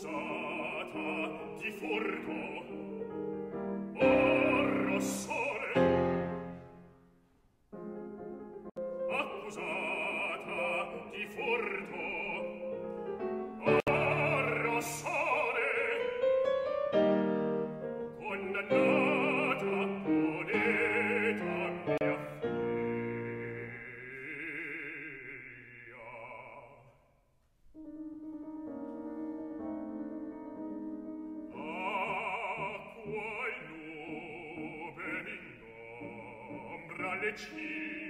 usata di furto It's alle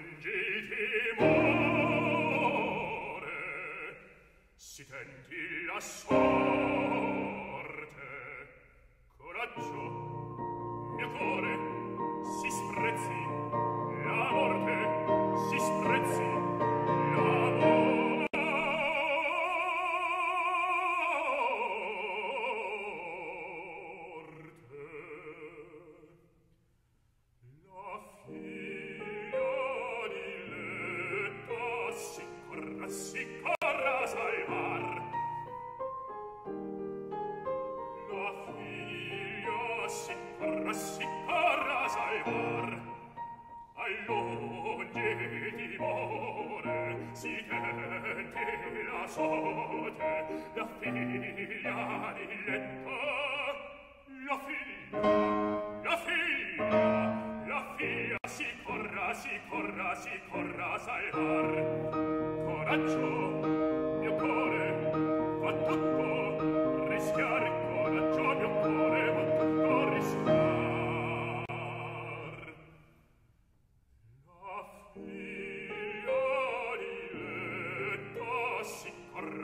giungi timore si tenti la sua Corra, si corra a salvar All'ogni Si tenti la sorte La figlia La figlia, la figlia La figlia si corra, si corra, si corra a salvar Coraggio, mio cuore Va tutto rischiare Coraggio, mio cuore.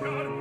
God.